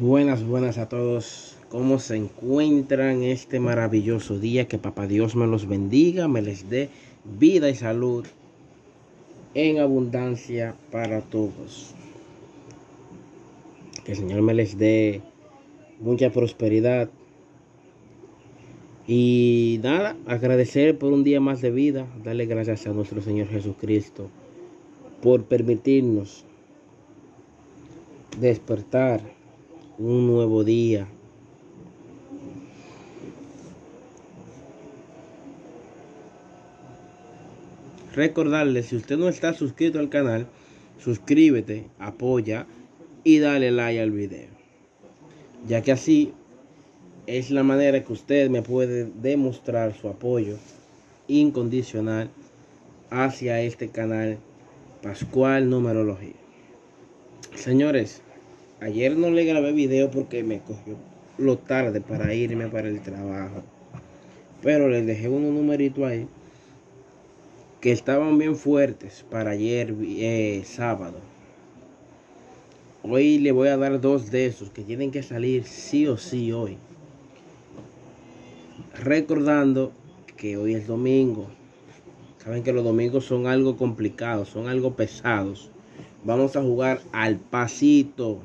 Buenas, buenas a todos. ¿Cómo se encuentran este maravilloso día? Que Papá Dios me los bendiga, me les dé vida y salud en abundancia para todos. Que el Señor me les dé mucha prosperidad. Y nada, agradecer por un día más de vida, darle gracias a nuestro Señor Jesucristo por permitirnos despertar un nuevo día. Recordarle, si usted no está suscrito al canal, suscríbete, apoya y dale like al video. Ya que así es la manera que usted me puede demostrar su apoyo incondicional hacia este canal Pascual Numerología. Señores, Ayer no le grabé video porque me cogió lo tarde para irme para el trabajo. Pero les dejé unos numeritos ahí que estaban bien fuertes para ayer eh, sábado. Hoy le voy a dar dos de esos que tienen que salir sí o sí hoy. Recordando que hoy es domingo. Saben que los domingos son algo complicados, son algo pesados. Vamos a jugar al pasito.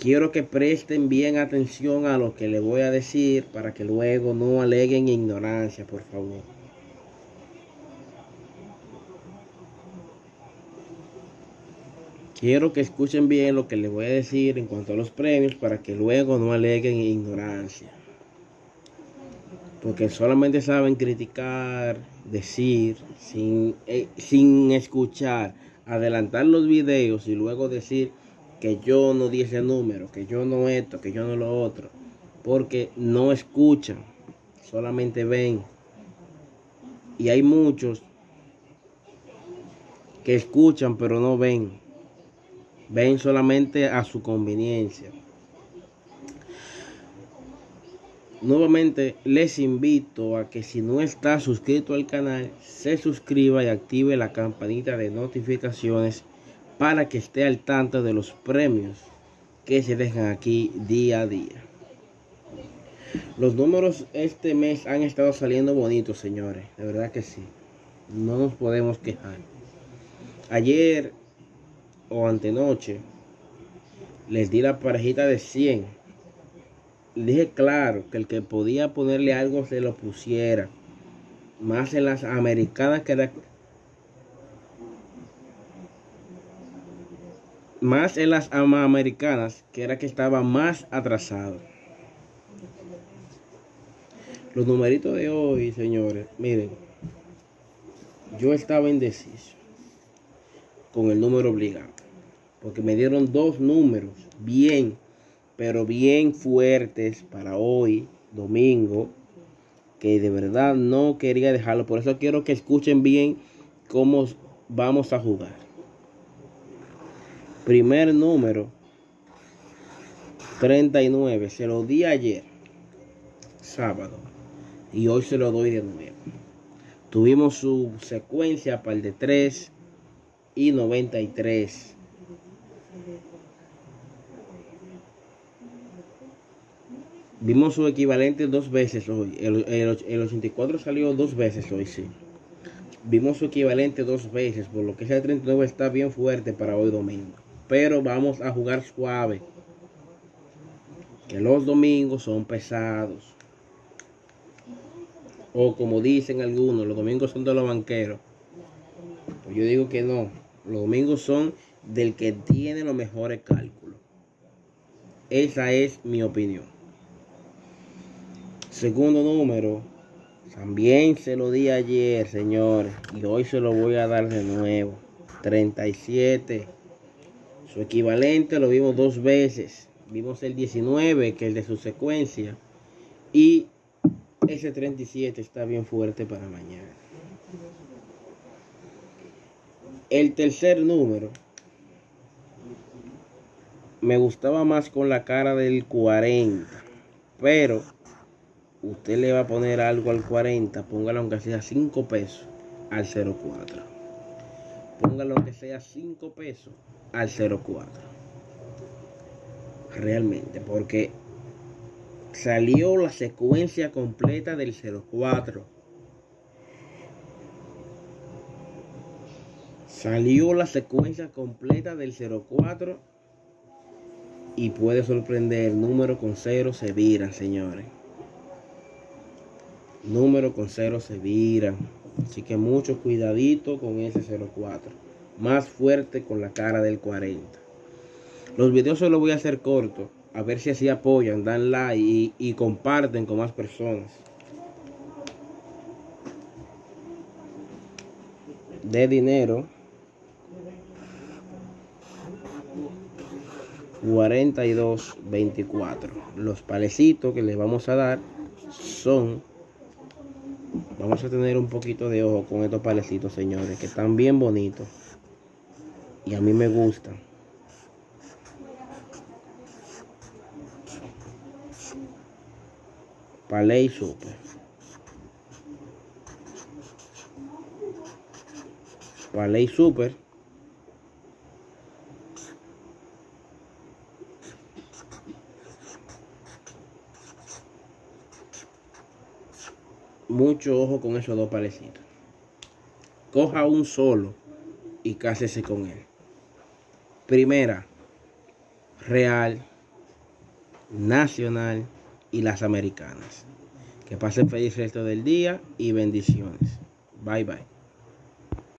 Quiero que presten bien atención a lo que les voy a decir para que luego no aleguen ignorancia, por favor. Quiero que escuchen bien lo que les voy a decir en cuanto a los premios para que luego no aleguen ignorancia. Porque solamente saben criticar, decir, sin, eh, sin escuchar, adelantar los videos y luego decir que yo no di ese número, que yo no esto, que yo no lo otro. Porque no escuchan, solamente ven. Y hay muchos que escuchan pero no ven. Ven solamente a su conveniencia. Nuevamente les invito a que si no está suscrito al canal, se suscriba y active la campanita de notificaciones para que esté al tanto de los premios que se dejan aquí día a día. Los números este mes han estado saliendo bonitos, señores. De verdad que sí. No nos podemos quejar. Ayer o antenoche les di la parejita de 100. dije claro que el que podía ponerle algo se lo pusiera. Más en las americanas que era más en las americanas, que era que estaba más atrasado. Los numeritos de hoy, señores, miren, yo estaba indeciso con el número obligado, porque me dieron dos números bien, pero bien fuertes para hoy, domingo, que de verdad no quería dejarlo. Por eso quiero que escuchen bien cómo vamos a jugar primer número 39 se lo di ayer sábado y hoy se lo doy de nuevo. Tuvimos su secuencia para el de 3 y 93 vimos su equivalente dos veces hoy. El, el 84 salió dos veces hoy sí. Vimos su equivalente dos veces por lo que ese 39 está bien fuerte para hoy domingo pero vamos a jugar suave. Que los domingos son pesados. O como dicen algunos, los domingos son de los banqueros. Pues yo digo que no. Los domingos son del que tiene los mejores cálculos. Esa es mi opinión. Segundo número. También se lo di ayer, señores. Y hoy se lo voy a dar de nuevo. 37. Su equivalente lo vimos dos veces. Vimos el 19, que es de su secuencia. Y ese 37 está bien fuerte para mañana. El tercer número me gustaba más con la cara del 40. Pero usted le va a poner algo al 40. Póngalo aunque sea 5 pesos al 04. Póngalo aunque sea 5 pesos al 04. realmente, porque salió la secuencia completa del 04. Salió la secuencia completa del 04 y puede sorprender. Número con cero se viran, señores. Número con cero se viran. Así que mucho cuidadito con ese 04. Más fuerte con la cara del 40. Los videos se los voy a hacer cortos. A ver si así apoyan, dan like y, y comparten con más personas. De dinero. 42.24. Los palecitos que les vamos a dar son Vamos a tener un poquito de ojo con estos palecitos, señores, que están bien bonitos. Y a mí me gustan. Paley Super. Paley Super. mucho ojo con esos dos palecitos. Coja un solo y cásese con él. Primera, Real, Nacional y las Americanas. Que pasen feliz resto del día y bendiciones. Bye bye.